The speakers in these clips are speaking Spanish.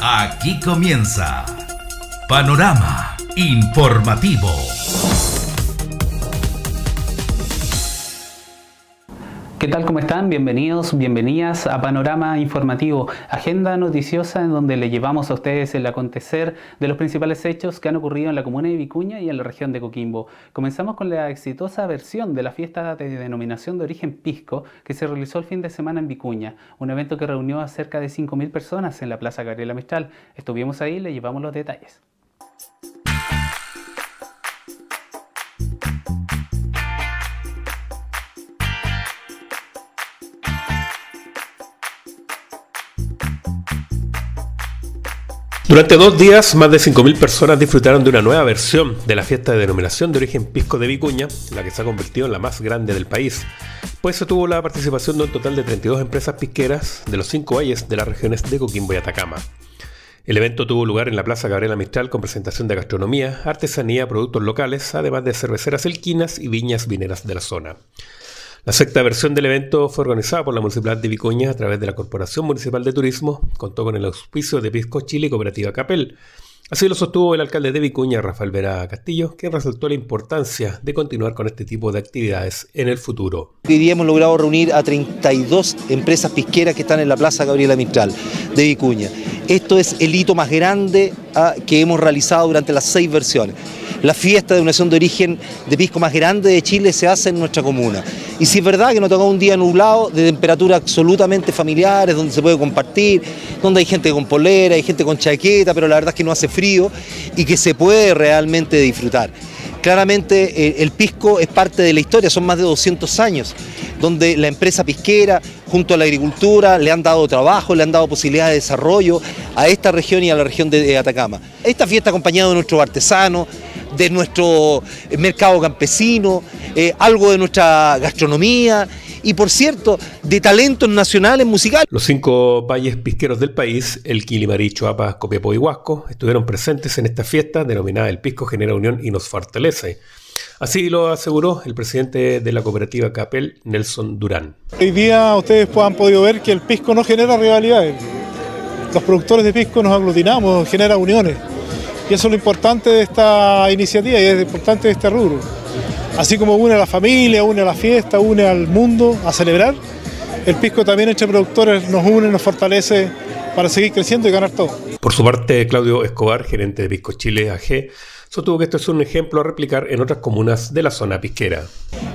Aquí comienza Panorama Informativo. ¿Qué tal? ¿Cómo están? Bienvenidos, bienvenidas a Panorama Informativo, agenda noticiosa en donde le llevamos a ustedes el acontecer de los principales hechos que han ocurrido en la comuna de Vicuña y en la región de Coquimbo. Comenzamos con la exitosa versión de la fiesta de denominación de origen Pisco que se realizó el fin de semana en Vicuña, un evento que reunió a cerca de 5.000 personas en la Plaza Gabriela Mistral. Estuvimos ahí y le llevamos los detalles. Durante dos días, más de 5.000 personas disfrutaron de una nueva versión de la fiesta de denominación de origen Pisco de Vicuña, la que se ha convertido en la más grande del país, pues se tuvo la participación de un total de 32 empresas pisqueras de los cinco valles de las regiones de Coquimbo y Atacama. El evento tuvo lugar en la Plaza Gabriela Mistral con presentación de gastronomía, artesanía, productos locales, además de cerveceras elquinas y viñas vineras de la zona. La sexta versión del evento fue organizada por la Municipalidad de Vicuña a través de la Corporación Municipal de Turismo, contó con el auspicio de Pisco Chile y Cooperativa Capel. Así lo sostuvo el alcalde de Vicuña, Rafael Vera Castillo, quien resaltó la importancia de continuar con este tipo de actividades en el futuro. Hoy día hemos logrado reunir a 32 empresas pisqueras que están en la Plaza Gabriela Mistral de Vicuña. Esto es el hito más grande ah, que hemos realizado durante las seis versiones. La fiesta de donación de origen de pisco más grande de Chile se hace en nuestra comuna. Y si es verdad que nos tocó un día nublado, de temperatura absolutamente familiares, donde se puede compartir, donde hay gente con polera, hay gente con chaqueta, pero la verdad es que no hace frío y que se puede realmente disfrutar. Claramente eh, el pisco es parte de la historia, son más de 200 años, donde la empresa pisquera junto a la agricultura le han dado trabajo, le han dado posibilidades de desarrollo a esta región y a la región de Atacama. Esta fiesta acompañada de nuestros artesanos, de nuestro mercado campesino, eh, algo de nuestra gastronomía y por cierto, de talentos nacionales musicales. Los cinco valles pisqueros del país, el Quilimarí, Chuapa, Copiapó y Huasco, estuvieron presentes en esta fiesta denominada El Pisco Genera Unión y nos fortalece. Así lo aseguró el presidente de la cooperativa Capel, Nelson Durán. Hoy día ustedes han podido ver que el pisco no genera rivalidades. Los productores de pisco nos aglutinamos, genera uniones. Y eso es lo importante de esta iniciativa y es lo importante de este rubro. Así como une a la familia, une a la fiesta, une al mundo a celebrar, el pisco también entre productores nos une, nos fortalece para seguir creciendo y ganar todo. Por su parte, Claudio Escobar, gerente de Pisco Chile AG, sostuvo que esto es un ejemplo a replicar en otras comunas de la zona pisquera.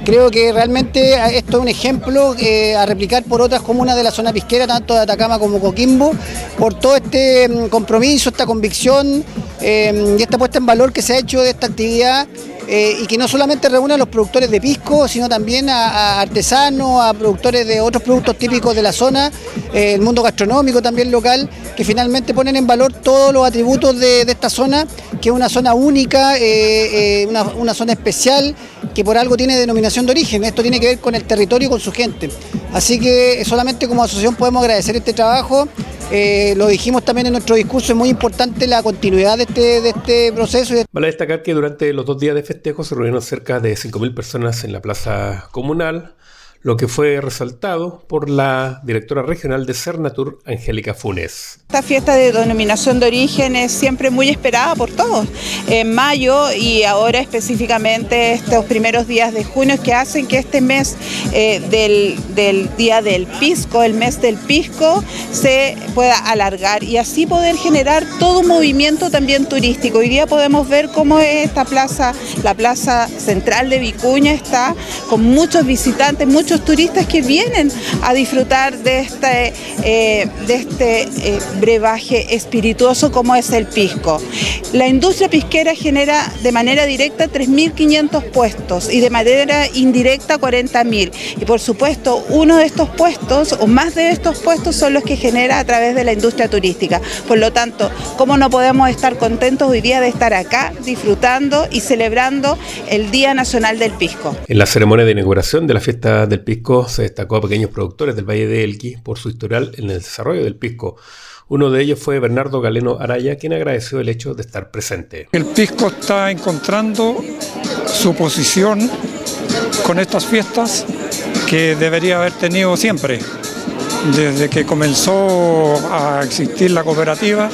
Creo que realmente esto es un ejemplo eh, a replicar por otras comunas de la zona pisquera, tanto de Atacama como Coquimbo, por todo este mm, compromiso, esta convicción eh, y esta puesta en valor que se ha hecho de esta actividad eh, y que no solamente reúne a los productores de pisco, sino también a, artesanos, a productores de otros productos típicos de la zona, eh, el mundo gastronómico también local, que finalmente ponen en valor todos los atributos de, esta zona, que es una zona única, eh, una, una zona especial, que por algo tiene denominación de origen. Esto tiene que ver con el territorio y con su gente. Así que solamente como asociación podemos agradecer este trabajo. Eh, lo dijimos también en nuestro discurso, es muy importante la continuidad de este, de este proceso. Vale destacar que durante los dos días de festejo se reunieron cerca de 5.000 personas en la plaza comunal lo que fue resaltado por la directora regional de Cernatur, Angélica Funes. Esta fiesta de denominación de origen es siempre muy esperada por todos. En mayo y ahora específicamente estos primeros días de junio que hacen que este mes eh, del, del, día del pisco, el mes del pisco, se pueda alargar y así poder generar todo un movimiento también turístico. Hoy día podemos ver cómo esta plaza, la plaza central de Vicuña está con muchos visitantes, muchos turistas que vienen a disfrutar de este, eh, de este eh, brebaje espirituoso como es el pisco. La industria pisquera genera de manera directa 3.500 puestos y de manera indirecta 40.000. Y por supuesto, uno de estos puestos o más de estos puestos son los que genera a través de la industria turística. Por lo tanto, ¿cómo no podemos estar contentos hoy día de estar acá disfrutando y celebrando el Día Nacional del Pisco? En la ceremonia de inauguración de la fiesta del pisco se destacó a pequeños productores del Valle de Elqui por su historial en el desarrollo del pisco. Uno de ellos fue Bernardo Galeno Araya, quien agradeció el hecho de estar presente. El pisco está encontrando su posición con estas fiestas que debería haber tenido siempre. desde que comenzó a existir la cooperativa,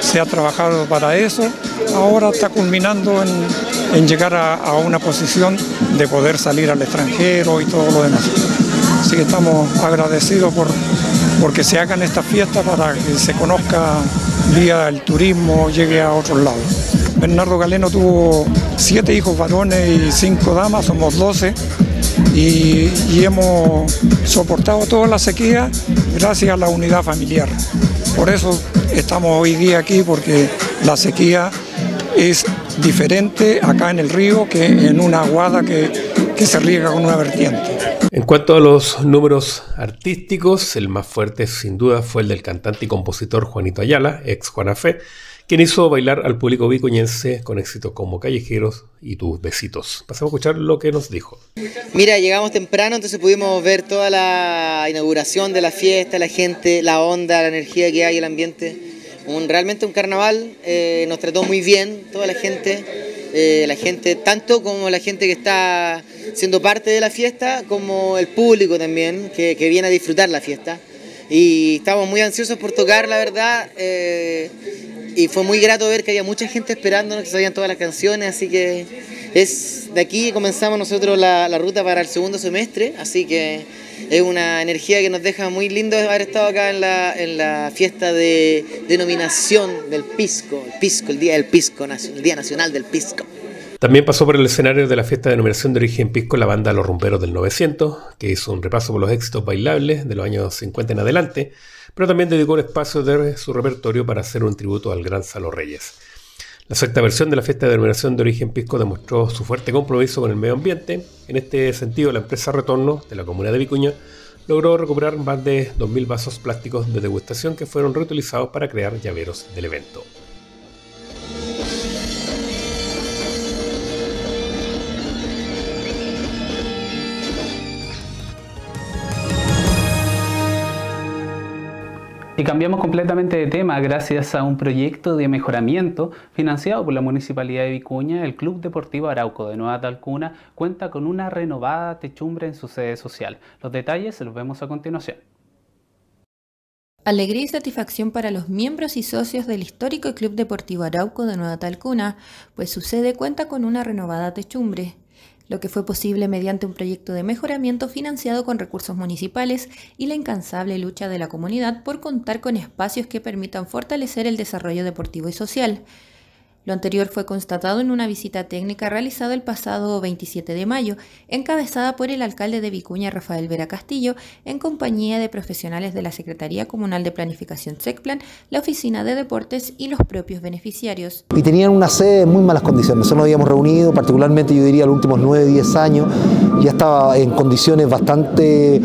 se ha trabajado para eso, ahora está culminando en, llegar a, una posición de poder salir al extranjero y todo lo demás. Así que estamos agradecidos por porque se hagan estas fiestas para que se conozca vía el turismo, llegue a otros lados. Bernardo Galeno tuvo siete hijos varones y cinco damas, somos doce, y, hemos soportado toda la sequía gracias a la unidad familiar. Por eso estamos hoy día aquí, porque la sequía es diferente acá en el río que en una aguada que, que se riega con una vertiente. En cuanto a los números artísticos, el más fuerte sin duda fue el del cantante y compositor Juanito Ayala, ex Juana Fe, quien hizo bailar al público vicuñense con éxitos como Callejeros y Tus Besitos. Pasemos a escuchar lo que nos dijo. Mira, llegamos temprano, entonces pudimos ver toda la inauguración de la fiesta, la gente, la onda, la energía que hay, el ambiente. Un, realmente un carnaval, eh, nos trató muy bien toda la gente, eh, la gente, tanto como la gente que está siendo parte de la fiesta, como el público también, que, viene a disfrutar la fiesta. Y estamos muy ansiosos por tocar, la verdad. Eh, y fue muy grato ver que había mucha gente esperándonos, que sabían todas las canciones, así que es de aquí comenzamos nosotros la, ruta para el segundo semestre, así que es una energía que nos deja muy lindo haber estado acá en la, en la fiesta de denominación del Pisco, el Pisco, el Día del Pisco, el Día Nacional del Pisco. También pasó por el escenario de la fiesta de denominación de origen pisco la banda Los Rumberos del 900, que hizo un repaso por los éxitos bailables de los años 50 en adelante, pero también dedicó un espacio de su repertorio para hacer un tributo al gran Salo Reyes. La sexta versión de la fiesta de denominación de origen pisco demostró su fuerte compromiso con el medio ambiente. En este sentido, la empresa Retorno de la comuna de Vicuña logró recuperar más de 2.000 vasos plásticos de degustación que fueron reutilizados para crear llaveros del evento. Y cambiamos completamente de tema gracias a un proyecto de mejoramiento financiado por la Municipalidad de Vicuña. El Club Deportivo Arauco de Nueva Talcuna cuenta con una renovada techumbre en su sede social. Los detalles los vemos a continuación. Alegría y satisfacción para los miembros y socios del histórico Club Deportivo Arauco de Nueva Talcuna, pues su sede cuenta con una renovada techumbre lo que fue posible mediante un proyecto de mejoramiento financiado con recursos municipales y la incansable lucha de la comunidad por contar con espacios que permitan fortalecer el desarrollo deportivo y social. Lo anterior fue constatado en una visita técnica realizada el pasado 27 de mayo, encabezada por el alcalde de Vicuña, Rafael Vera Castillo, en compañía de profesionales de la Secretaría Comunal de Planificación SECPLAN, la Oficina de Deportes y los propios beneficiarios. Y tenían una sede en muy malas condiciones. Nosotros nos habíamos reunido, particularmente yo diría los últimos 9, 10 años, ya estaba en condiciones bastante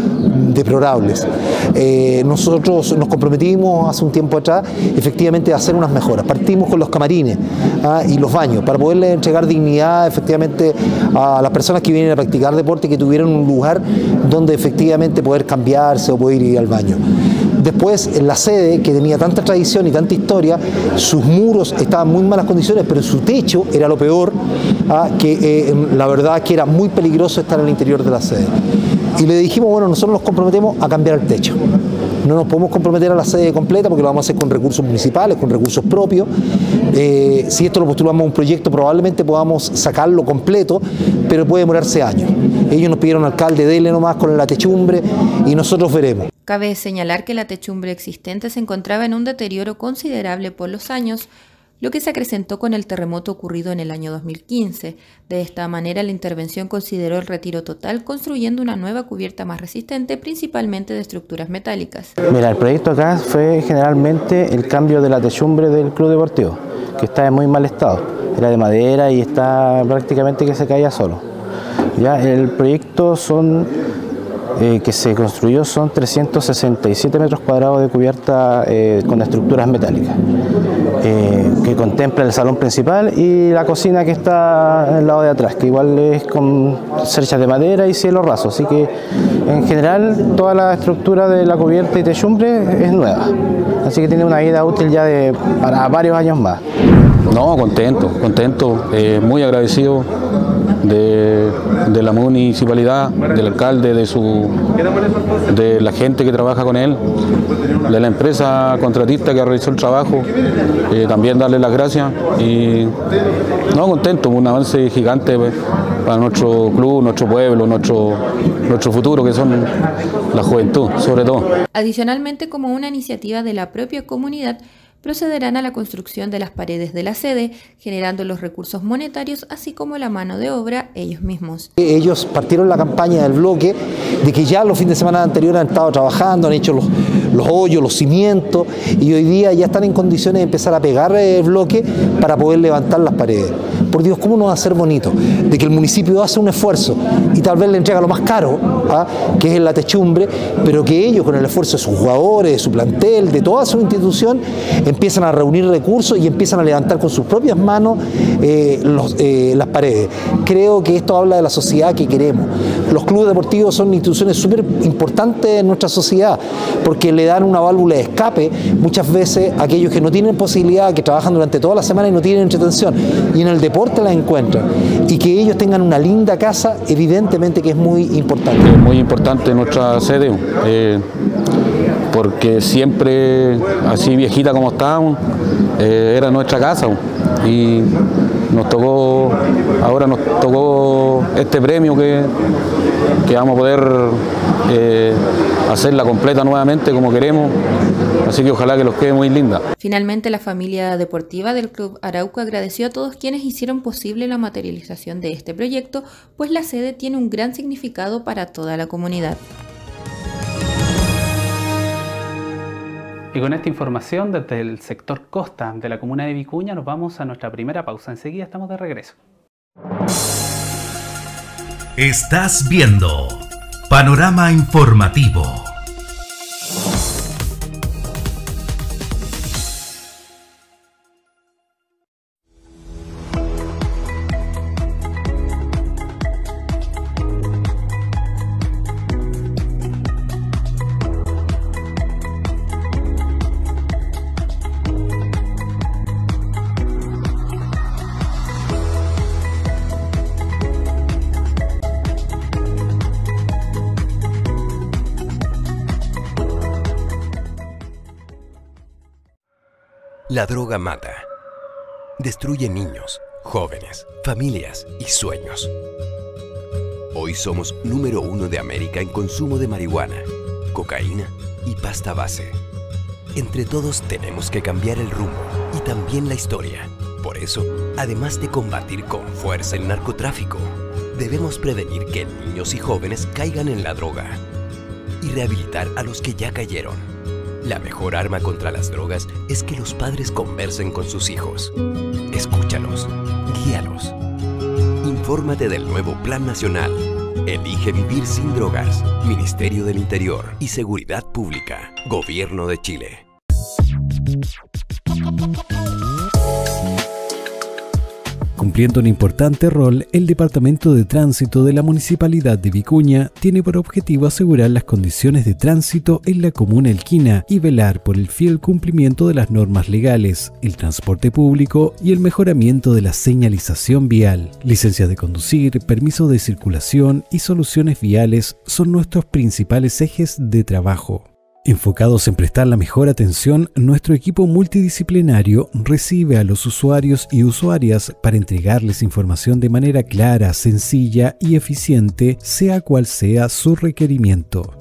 deplorables. Eh, nosotros nos comprometimos hace un tiempo atrás efectivamente a hacer unas mejoras. Partimos con los camarines ¿ah? y los baños para poderle entregar dignidad efectivamente a las personas que vienen a practicar deporte que tuvieran un lugar donde efectivamente poder cambiarse o poder ir al baño. Después, en la sede, que tenía tanta tradición y tanta historia, sus muros estaban en muy malas condiciones, pero su techo era lo peor, ¿ah? que eh, la verdad que era muy peligroso estar en el interior de la sede. Y le dijimos, bueno, nosotros nos comprometemos a cambiar el techo. No nos podemos comprometer a la sede completa porque lo vamos a hacer con recursos municipales, con recursos propios. Eh, si esto lo postulamos a un proyecto, probablemente podamos sacarlo completo, pero puede demorarse años. Ellos nos pidieron alcalde, dele nomás con la techumbre y nosotros veremos. Cabe señalar que la techumbre existente se encontraba en un deterioro considerable por los años, lo que se acrecentó con el terremoto ocurrido en el año 2015. De esta manera, la intervención consideró el retiro total, construyendo una nueva cubierta más resistente, principalmente de estructuras metálicas. Mira, el proyecto acá fue generalmente el cambio de la techumbre del club deportivo, que está en muy mal estado. Era de madera y está prácticamente que se caía solo. Ya, el proyecto son eh, que se construyó son 367 metros cuadrados de cubierta eh, con estructuras metálicas, eh, que contempla el salón principal y la cocina que está al lado de atrás, que igual es con cerchas de madera y cielo raso, así que en general toda la estructura de la cubierta y techumbre es nueva, así que tiene una vida útil ya de, para varios años más. No, contento, contento, muy agradecido de, la municipalidad, del alcalde, de, su, de la gente que trabaja con él, de la empresa contratista que realizó el trabajo, eh, también darle las gracias y no contento, un avance gigante pues, para nuestro club, nuestro pueblo, nuestro, nuestro futuro, que son la juventud, sobre todo. Adicionalmente, como una iniciativa de la propia comunidad, procederán a la construcción de las paredes de la sede, generando los recursos monetarios, así como la mano de obra ellos mismos. Ellos partieron la campaña del bloque de que ya los fines de semana anteriores han estado trabajando, han hecho los, los hoyos, los cimientos, y hoy día ya están en condiciones de empezar a pegar el bloque para poder levantar las paredes. Por Dios, ¿cómo no va a ser bonito? De que el municipio hace un esfuerzo y tal vez le entrega lo más caro, ¿ah? que es la techumbre, pero que ellos, con el esfuerzo de sus jugadores, de su plantel, de toda su institución, empiezan a reunir recursos y empiezan a levantar con sus propias manos eh, eh, las paredes. Creo que esto habla de la sociedad que queremos. Los clubes deportivos son instituciones súper importantes en nuestra sociedad porque le dan una válvula de escape muchas veces a aquellos que no tienen posibilidad, que trabajan durante toda la semana y no tienen entretención. Y en el deporte la encuentran. Y que ellos tengan una linda casa, evidentemente que es muy importante. Muy importante nuestra sede. Eh, porque siempre, así viejita como estábamos, eh, era nuestra casa y nos tocó, ahora nos tocó este premio que, que vamos a poder eh, hacerla completa nuevamente como queremos, así que ojalá que los quede muy linda. Finalmente, la familia deportiva del Club Arauco agradeció a todos quienes hicieron posible la materialización de este proyecto, pues la sede tiene un gran significado para toda la comunidad. Y con esta información desde el sector costa de la comuna de Vicuña nos vamos a nuestra primera pausa. Enseguida estamos de regreso. Estás viendo Panorama Informativo. La droga mata. Destruye niños, jóvenes, familias y sueños. Hoy somos número uno de América en consumo de marihuana, cocaína y pasta base. Entre todos tenemos que cambiar el rumbo y también la historia. Por eso, además de combatir con fuerza el narcotráfico, debemos prevenir que niños y jóvenes caigan en la droga y rehabilitar a los que ya cayeron. La mejor arma contra las drogas es que los padres conversen con sus hijos. Escúchalos, guíalos. Infórmate del nuevo Plan Nacional. Elige vivir sin drogas. Ministerio del Interior y Seguridad Pública. Gobierno de Chile. Cumpliendo un importante rol, el Departamento de Tránsito de la Municipalidad de Vicuña tiene por objetivo asegurar las condiciones de tránsito en la comuna Elquina y velar por el fiel cumplimiento de las normas legales, el transporte público y el mejoramiento de la señalización vial. Licencias de conducir, permiso de circulación y soluciones viales son nuestros principales ejes de trabajo. Enfocados en prestar la mejor atención, nuestro equipo multidisciplinario recibe a los usuarios y usuarias para entregarles información de manera clara, sencilla y eficiente, sea cual sea su requerimiento.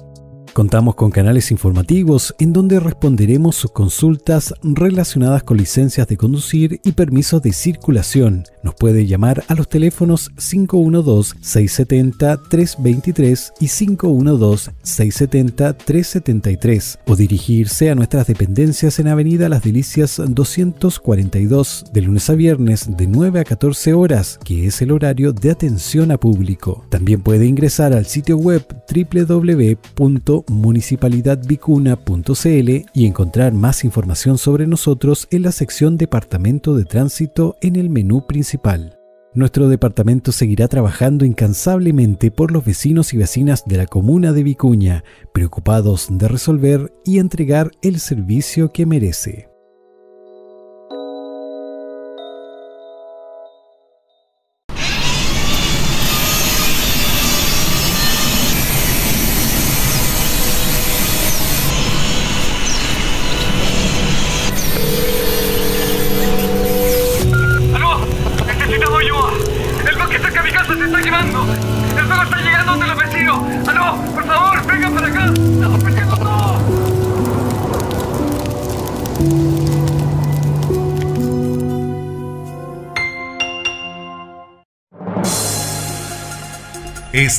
Contamos con canales informativos en donde responderemos sus consultas relacionadas con licencias de conducir y permisos de circulación. Nos puede llamar a los teléfonos 512-670-323 y 512-670-373 o dirigirse a nuestras dependencias en Avenida Las Delicias 242 de lunes a viernes de 9 a 14 horas, que es el horario de atención a público. También puede ingresar al sitio web www municipalidadvicuna.cl y encontrar más información sobre nosotros en la sección Departamento de Tránsito en el menú principal. Nuestro departamento seguirá trabajando incansablemente por los vecinos y vecinas de la comuna de Vicuña, preocupados de resolver y entregar el servicio que merece.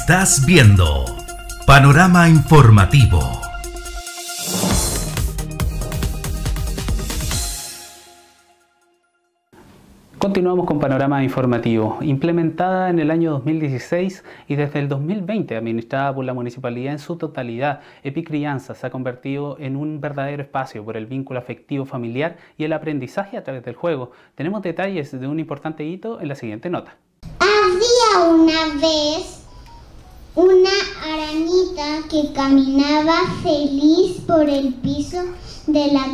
Estás viendo Panorama Informativo. Continuamos con Panorama Informativo. Implementada en el año 2016 y desde el 2020 administrada por la municipalidad en su totalidad, Epicrianza se ha convertido en un verdadero espacio por el vínculo afectivo familiar y el aprendizaje a través del juego. Tenemos detalles de un importante hito en la siguiente nota. Había una vez una arañita que caminaba feliz por el piso de la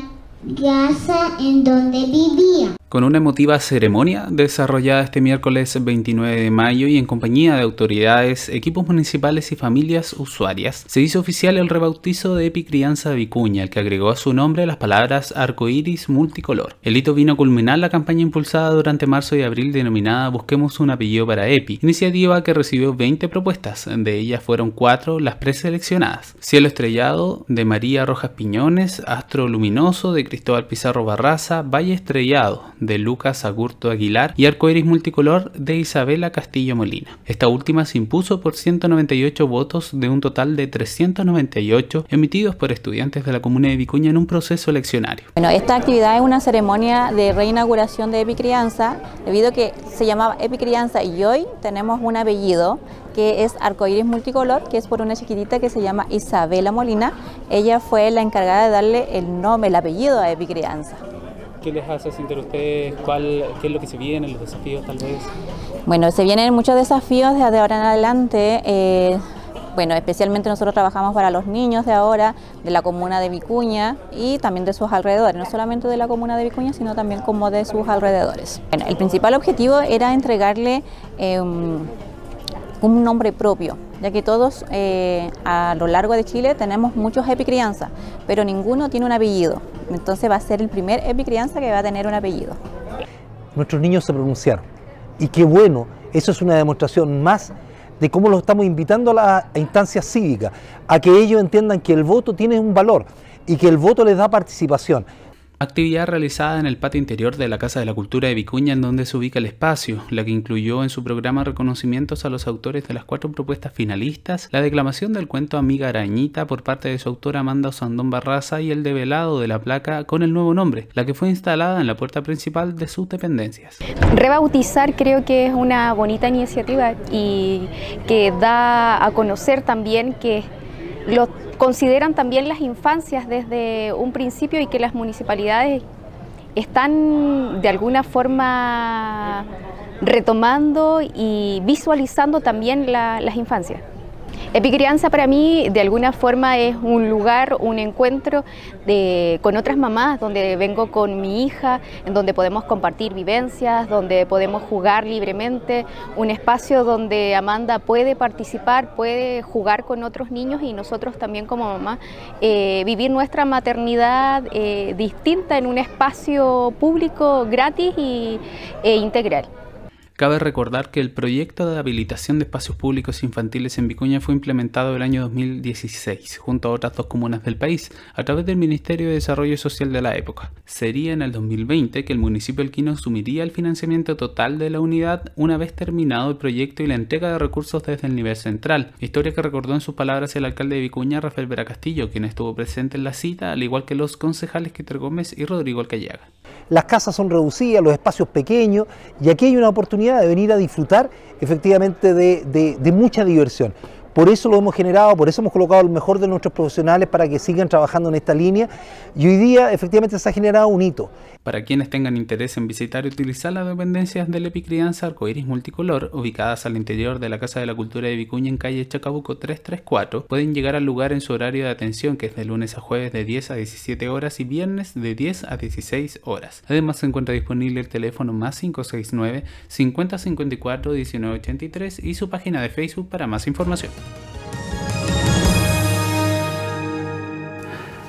casa en donde vivía con una emotiva ceremonia desarrollada este miércoles 29 de mayo y en compañía de autoridades, equipos municipales y familias usuarias, se hizo oficial el rebautizo de Epi Crianza Vicuña, el que agregó a su nombre las palabras arcoíris multicolor. El hito vino a culminar la campaña impulsada durante marzo y abril denominada Busquemos un apellido para Epi, iniciativa que recibió 20 propuestas, de ellas fueron 4 las preseleccionadas. Cielo Estrellado de María Rojas Piñones, Astro Luminoso de Cristóbal Pizarro Barraza, Valle Estrellado de Lucas Agurto Aguilar y Arcoiris Multicolor de Isabela Castillo Molina. Esta última se impuso por 198 votos de un total de 398 emitidos por estudiantes de la comuna de Vicuña en un proceso eleccionario. Bueno, esta actividad es una ceremonia de reinauguración de Epicrianza, debido a que se llamaba Epicrianza y hoy tenemos un apellido que es Arcoiris Multicolor, que es por una chiquitita que se llama Isabela Molina. Ella fue la encargada de darle el nombre, el apellido a Epicrianza. ¿Qué les hace sentir a ustedes? ¿Cuál, ¿Qué es lo que se viene, los desafíos tal vez? Bueno, se vienen muchos desafíos desde ahora en adelante. Eh, bueno, especialmente nosotros trabajamos para los niños de ahora, de la comuna de Vicuña y también de sus alrededores, no solamente de la comuna de Vicuña, sino también como de sus alrededores. Bueno, el principal objetivo era entregarle eh, un nombre propio, ya que todos eh, a lo largo de Chile tenemos muchos epicrianza, pero ninguno tiene un apellido. Entonces va a ser el primer epicrianza que va a tener un apellido. Nuestros niños se pronunciaron y qué bueno, eso es una demostración más de cómo los estamos invitando a la instancia cívica, a que ellos entiendan que el voto tiene un valor y que el voto les da participación. Actividad realizada en el patio interior de la Casa de la Cultura de Vicuña en donde se ubica el espacio, la que incluyó en su programa reconocimientos a los autores de las cuatro propuestas finalistas, la declamación del cuento Amiga Arañita por parte de su autora Amanda Osandón Barraza y el develado de la placa con el nuevo nombre, la que fue instalada en la puerta principal de sus dependencias. Rebautizar creo que es una bonita iniciativa y que da a conocer también que los consideran también las infancias desde un principio y que las municipalidades están de alguna forma retomando y visualizando también las infancias. Epicrianza para mí de alguna forma es un lugar, un encuentro de, con otras mamás, donde vengo con mi hija, en donde podemos compartir vivencias, donde podemos jugar libremente, un espacio donde Amanda puede participar, puede jugar con otros niños y nosotros también como mamá eh, vivir nuestra maternidad eh, distinta en un espacio público gratis e integral. Cabe recordar que el proyecto de habilitación de espacios públicos infantiles en Vicuña fue implementado el año 2016, junto a otras dos comunas del país, a través del Ministerio de Desarrollo Social de la época. Sería en el 2020 que el municipio alquino asumiría el financiamiento total de la unidad una vez terminado el proyecto y la entrega de recursos desde el nivel central, historia que recordó en sus palabras el alcalde de Vicuña, Rafael Vera Castillo, quien estuvo presente en la cita, al igual que los concejales Quiter Gómez y Rodrigo Alcayaga. Las casas son reducidas, los espacios pequeños, y aquí hay una oportunidad de venir a disfrutar efectivamente de, mucha diversión. Por eso lo hemos generado, por eso hemos colocado el mejor de nuestros profesionales para que sigan trabajando en esta línea y hoy día efectivamente se ha generado un hito. Para quienes tengan interés en visitar y utilizar las dependencias del Epicrianza Arcoiris Multicolor, ubicadas al interior de la Casa de la Cultura de Vicuña en calle Chacabuco 334, pueden llegar al lugar en su horario de atención que es de lunes a jueves de 10 a 17 horas y viernes de 10 a 16 horas. Además se encuentra disponible el teléfono más 569 5054 1983 y su página de Facebook para más información.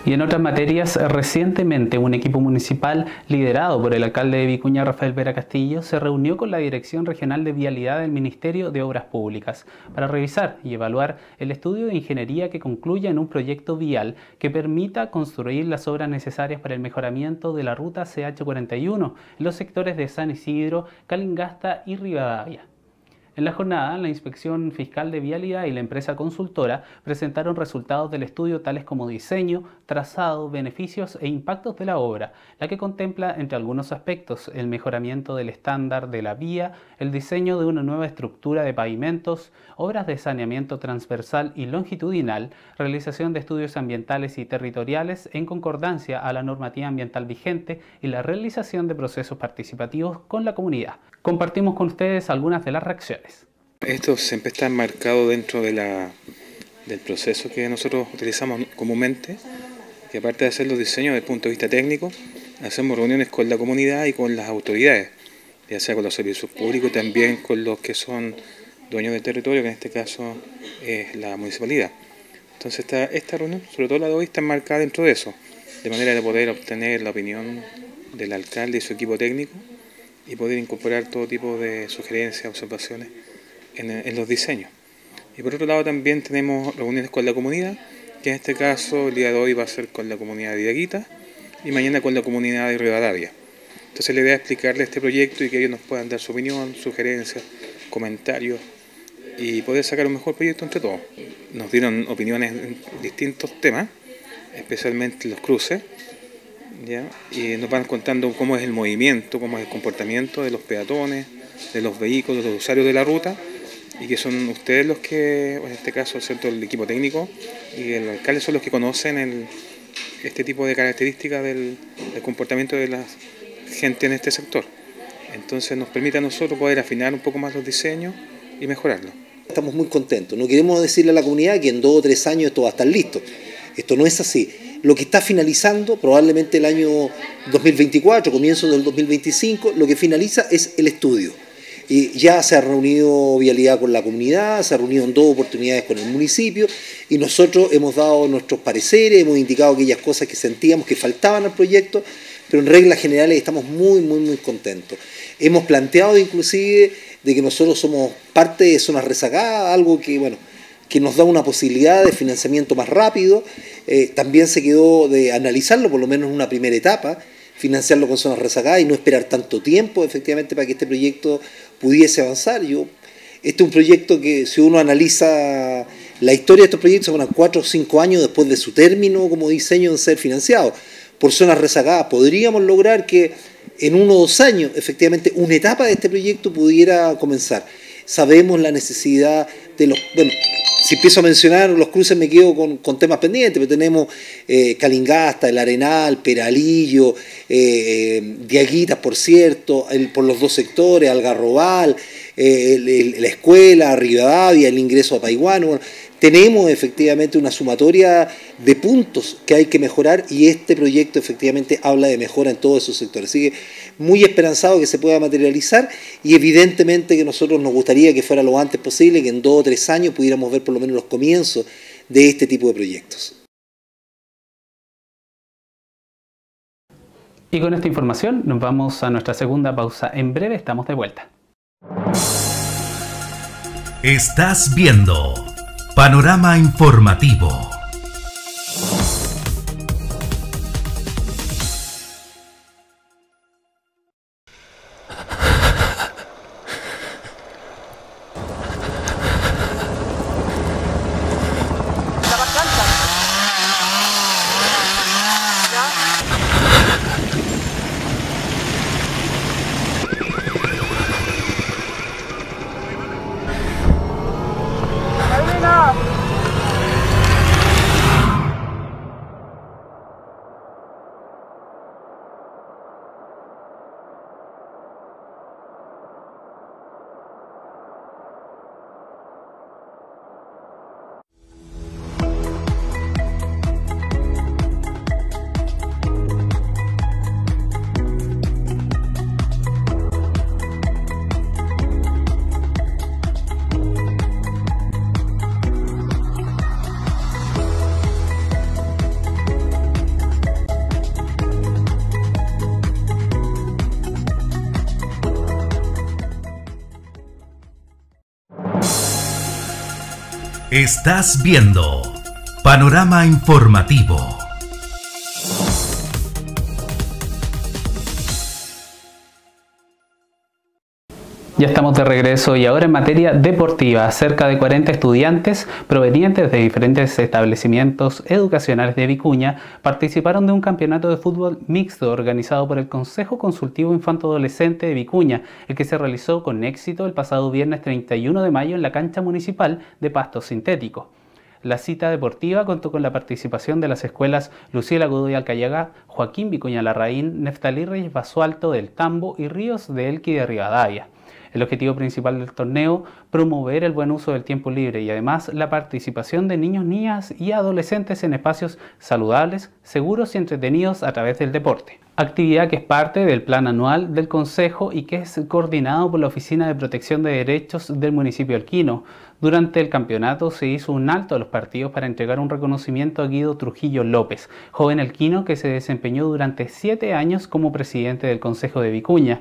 Y en otras materias, recientemente un equipo municipal liderado por el alcalde de Vicuña, Rafael Vera Castillo, se reunió con la Dirección Regional de Vialidad del Ministerio de Obras Públicas para revisar y evaluar el estudio de ingeniería que concluya en un proyecto vial que permita construir las obras necesarias para el mejoramiento de la ruta CH41 en los sectores de San Isidro, Calingasta y Rivadavia. En la jornada, la Inspección Fiscal de Vialidad y la empresa consultora presentaron resultados del estudio tales como diseño, trazado, beneficios e impactos de la obra, la que contempla, entre algunos aspectos, el mejoramiento del estándar de la vía, el diseño de una nueva estructura de pavimentos, obras de saneamiento transversal y longitudinal, realización de estudios ambientales y territoriales en concordancia a la normativa ambiental vigente y la realización de procesos participativos con la comunidad. Compartimos con ustedes algunas de las reacciones. Esto siempre está enmarcado dentro de la, del proceso que nosotros utilizamos comúnmente, que aparte de hacer los diseños desde el punto de vista técnico, hacemos reuniones con la comunidad y con las autoridades, ya sea con los servicios públicos, también con los que son dueños del territorio, que en este caso es la municipalidad. Entonces esta, esta reunión, sobre todo la de hoy, está enmarcada dentro de eso, de manera de poder obtener la opinión del alcalde y su equipo técnico y poder incorporar todo tipo de sugerencias, observaciones en, los diseños. Y por otro lado también tenemos reuniones con la comunidad, que en este caso el día de hoy va a ser con la comunidad de Diaguita y mañana con la comunidad de Rivadavia. Entonces la idea es explicarle este proyecto y que ellos nos puedan dar su opinión, sugerencias, comentarios y poder sacar un mejor proyecto entre todos. Nos dieron opiniones en distintos temas, especialmente los cruces, y nos van contando cómo es el movimiento, cómo es el comportamiento de los peatones, de los vehículos, de los usuarios de la ruta, y que son ustedes los que, en este caso, ¿cierto? el equipo técnico y el alcalde son los que conocen este tipo de características del, del comportamiento de la gente en este sector. Entonces nos permite a nosotros poder afinar un poco más los diseños y mejorarlo. Estamos muy contentos. No queremos decirle a la comunidad que en dos o tres años esto va a estar listo. Esto no es así. Lo que está finalizando, probablemente el año 2024, comienzo del 2025, lo que finaliza es el estudio. Y ya se ha reunido Vialidad con la comunidad, se ha reunido en dos oportunidades con el municipio y nosotros hemos dado nuestros pareceres, hemos indicado aquellas cosas que sentíamos que faltaban al proyecto, pero en reglas generales estamos muy, muy, muy contentos. Hemos planteado inclusive de que nosotros somos parte de zonas rezagadas, algo que, bueno, que nos da una posibilidad de financiamiento más rápido. Eh, también se quedó de analizarlo, por lo menos en una primera etapa, financiarlo con zonas rezagadas y no esperar tanto tiempo, efectivamente, para que este proyecto pudiese avanzar. Yo, este es un proyecto que, si uno analiza la historia de estos proyectos, van a cuatro o cinco años después de su término como diseño de ser financiado. Por zonas rezagadas, podríamos lograr que en uno o dos años, efectivamente, una etapa de este proyecto pudiera comenzar. Sabemos la necesidad Bueno, si empiezo a mencionar los cruces me quedo con, temas pendientes, pero tenemos eh, Calingasta, El Arenal, Peralillo, eh, Diaguitas, por cierto, por los dos sectores, Algarrobal, eh, la escuela, Rivadavia, el ingreso a Paiguano tenemos efectivamente una sumatoria de puntos que hay que mejorar y este proyecto efectivamente habla de mejora en todos esos sectores. Así que muy esperanzado que se pueda materializar y evidentemente que nosotros nos gustaría que fuera lo antes posible, que en dos o tres años pudiéramos ver por lo menos los comienzos de este tipo de proyectos. Y con esta información nos vamos a nuestra segunda pausa. En breve estamos de vuelta. Estás viendo Panorama Informativo. Estás viendo Panorama Informativo. Ya estamos de regreso y ahora en materia deportiva, cerca de 40 estudiantes provenientes de diferentes establecimientos educacionales de Vicuña participaron de un campeonato de fútbol mixto organizado por el Consejo Consultivo Infanto Adolescente de Vicuña, el que se realizó con éxito el pasado viernes 31 de mayo en la cancha municipal de Pasto Sintético. La cita deportiva contó con la participación de las escuelas Lucía Godoy Alcayaga, Joaquín Vicuña Larraín, Neftalí Reyes Basualto del Tambo y Ríos de Elqui de Rivadavia. El objetivo principal del torneo, promover el buen uso del tiempo libre y además la participación de niños, niñas y adolescentes en espacios saludables, seguros y entretenidos a través del deporte. Actividad que es parte del plan anual del Consejo y que es coordinado por la Oficina de Protección de Derechos del municipio Alquino. Durante el campeonato se hizo un alto a los partidos para entregar un reconocimiento a Guido Trujillo López, joven alquino que se desempeñó durante siete años como presidente del Consejo de Vicuña.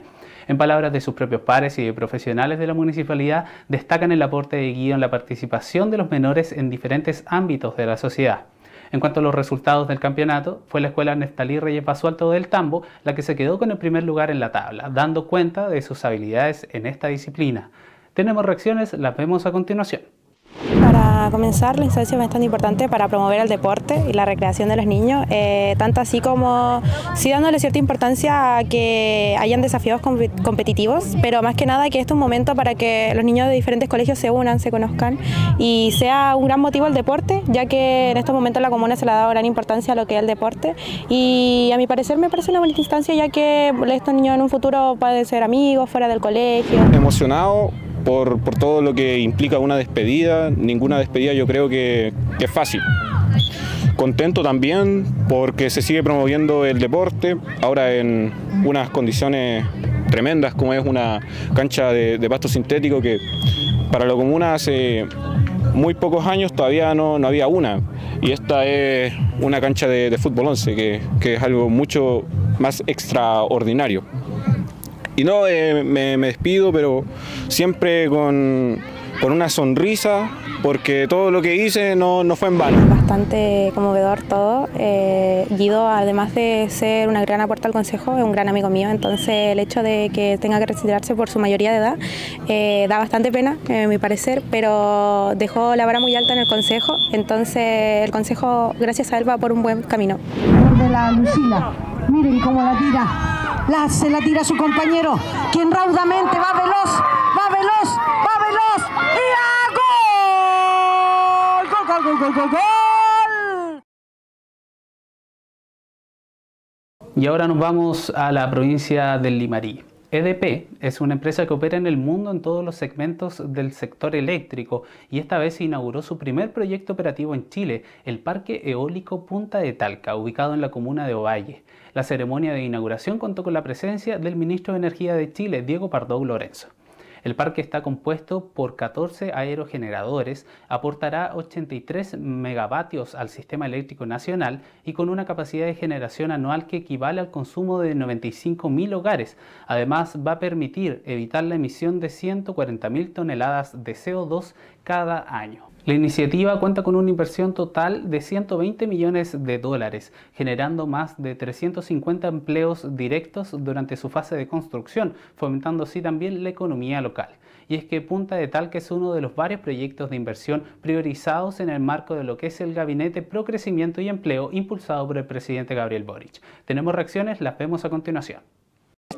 En palabras de sus propios pares y de profesionales de la municipalidad, destacan el aporte de Guido en la participación de los menores en diferentes ámbitos de la sociedad. En cuanto a los resultados del campeonato, fue la escuela Neftalí Reyes Basualto del Tambo la que se quedó con el primer lugar en la tabla, dando cuenta de sus habilidades en esta disciplina. Tenemos reacciones, las vemos a continuación. Para comenzar, la instancia es bastante importante para promover el deporte y la recreación de los niños, eh, tanto así como sí dándole cierta importancia a que hayan desafíos competitivos, pero más que nada que esto es un momento para que los niños de diferentes colegios se unan, se conozcan y sea un gran motivo el deporte, ya que en estos momentos la comuna se le ha dado gran importancia a lo que es el deporte y a mi parecer me parece una bonita instancia ya que estos niños en un futuro pueden ser amigos fuera del colegio. Emocionado por, todo lo que implica una despedida. Ninguna despedida yo creo que, es fácil. Contento también porque se sigue promoviendo el deporte, ahora en unas condiciones tremendas como es una cancha de, pasto sintético que para lo común hace muy pocos años todavía no, había una y esta es una cancha de, fútbol 11 que, que es algo mucho más extraordinario. Y no, eh, me, despido, pero siempre con, una sonrisa, porque todo lo que hice no, fue en vano. Bastante conmovedor todo. Eh, Guido, además de ser una gran aporte al Consejo, es un gran amigo mío, entonces el hecho de que tenga que retirarse por su mayoría de edad eh, da bastante pena, a mi parecer, pero dejó la vara muy alta en el Consejo, entonces el Consejo, gracias a él, va por un buen camino. De la Lucila, miren cómo la tira la, se la tira su compañero, quien raudamente va veloz, va veloz, va veloz y a gol. Gol, gol, gol, gol, gol, Y ahora nos vamos a la provincia del Limarí. EDP es una empresa que opera en el mundo en todos los segmentos del sector eléctrico y esta vez inauguró su primer proyecto operativo en Chile, el Parque Eólico Punta de Talca, ubicado en la comuna de Ovalle. La ceremonia de inauguración contó con la presencia del ministro de Energía de Chile, Diego Pardo Lorenzo. El parque está compuesto por 14 aerogeneradores, aportará 83 megavatios al sistema eléctrico nacional y con una capacidad de generación anual que equivale al consumo de 95.000 hogares. Además, va a permitir evitar la emisión de 140.000 toneladas de CO2 cada año. La iniciativa cuenta con una inversión total de 120 millones de dólares, generando más de 350 empleos directos durante su fase de construcción, fomentando así también la economía local. Y es que Punta de Talca es uno de los varios proyectos de inversión priorizados en el marco de lo que es el Gabinete Pro Crecimiento y Empleo impulsado por el presidente Gabriel Boric. Tenemos reacciones, las vemos a continuación.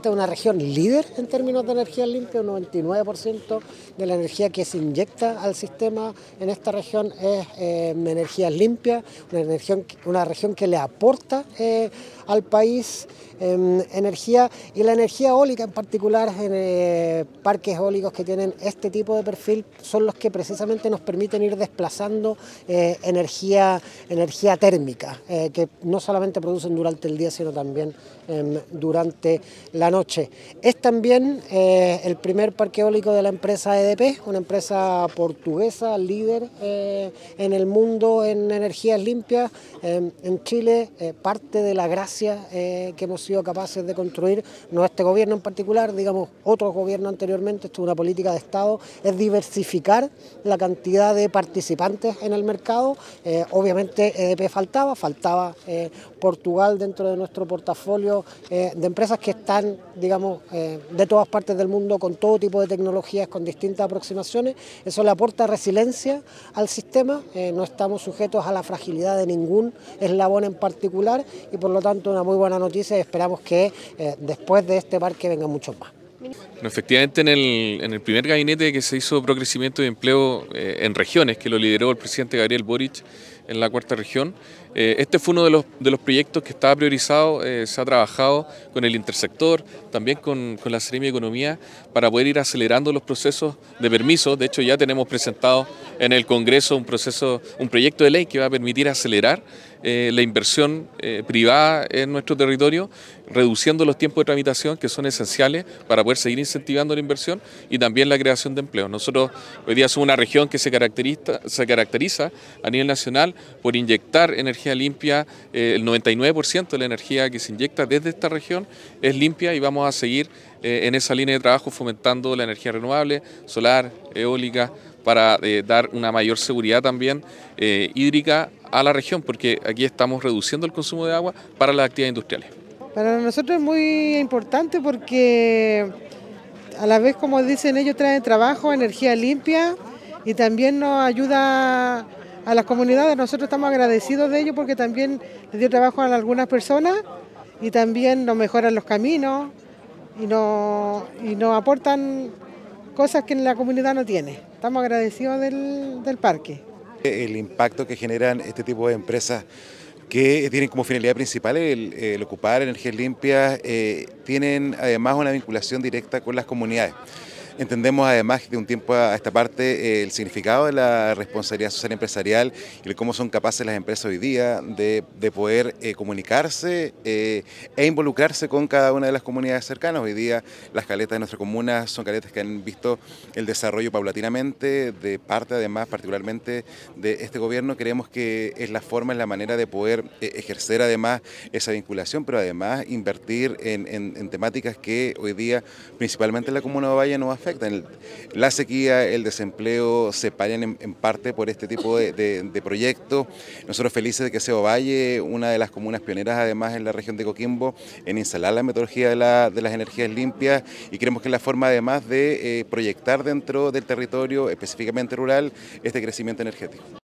Es una región líder en términos de energía limpia, un 99% de la energía que se inyecta al sistema en esta región es eh, energía limpia, una, una región que le aporta eh, al país em, energía y la energía eólica en particular en eh, parques eólicos que tienen este tipo de perfil son los que precisamente nos permiten ir desplazando energía, energía térmica, que no solamente producen durante el día sino también em, durante la noche. Es también eh, el primer parque eólico de la empresa EDP, una empresa portuguesa líder eh, en el mundo en energías limpias. en Chile, eh, parte de la gracia que hemos sido capaces de construir, no este gobierno en particular, digamos otros gobiernos anteriormente, esto es una política de Estado, es diversificar la cantidad de participantes en el mercado. obviamente EDP faltaba, faltaba Portugal dentro de nuestro portafolio de empresas que están, digamos, de todas partes del mundo con todo tipo de tecnologías, con distintas aproximaciones. Eso le aporta resiliencia al sistema, no estamos sujetos a la fragilidad de ningún eslabón en particular y por lo tanto una muy buena noticia y esperamos que después de este parque vengan muchos más efectivamente, en el, primer gabinete que se hizo pro crecimiento de empleo eh, en regiones, que lo lideró el presidente Gabriel Boric en la cuarta región, eh, este fue uno de los, de los proyectos que estaba priorizado, eh, se ha trabajado con el intersector, también con, con la Seremi de Economía, para poder ir acelerando los procesos de permiso. De hecho, ya tenemos presentado en el Congreso un proceso, un proyecto de ley que va a permitir acelerar eh, la inversión privada en nuestro territorio, reduciendo los tiempos de tramitación que son esenciales para poder seguir incentivando la inversión y también la creación de empleo. Nosotros hoy día somos una región que se caracteriza, se caracteriza a nivel nacional por inyectar energía limpia, eh, el 99% de la energía que se inyecta desde esta región es limpia y vamos a seguir eh, en esa línea de trabajo fomentando la energía renovable, solar, eólica, para eh, dar una mayor seguridad también hídrica a la región, porque aquí estamos reduciendo el consumo de agua para las actividades industriales. Para nosotros es muy importante porque a la vez, como dicen ellos, traen trabajo, energía limpia y también nos ayuda a las comunidades. Nosotros estamos agradecidos de ello porque también les dio trabajo a algunas personas y también nos mejoran los caminos y nos, y nos aportan cosas que la comunidad no tiene. Estamos agradecidos del, del parque. El impacto que generan este tipo de empresas que tienen como finalidad principal el, ocupar energías limpias, eh, tienen además una vinculación directa con las comunidades. Entendemos además de un tiempo a esta parte el significado de la responsabilidad social empresarial y de cómo son capaces las empresas hoy día de, poder eh, comunicarse eh, e involucrarse con cada una de las comunidades cercanas. Hoy día las caletas de nuestra comuna son caletas que han visto el desarrollo paulatinamente de parte además particularmente de este gobierno. Creemos que es la forma, es la manera de poder eh, ejercer además esa vinculación, pero además invertir en, temáticas que hoy día principalmente la comuna de Valle no la sequía, el desempleo se pagan en, parte por este tipo de, proyectos. Nosotros felices de que sea Valle, una de las comunas pioneras además en la región de Coquimbo, en instalar la metodología de, las energías limpias y creemos que es la forma además de eh, proyectar dentro del territorio, específicamente rural, este crecimiento energético.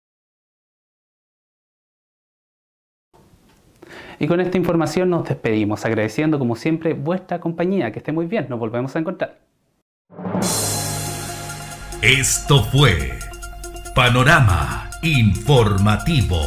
Y con esta información nos despedimos, agradeciendo como siempre vuestra compañía. Que esté muy bien, nos volvemos a encontrar. Esto fue Panorama Informativo.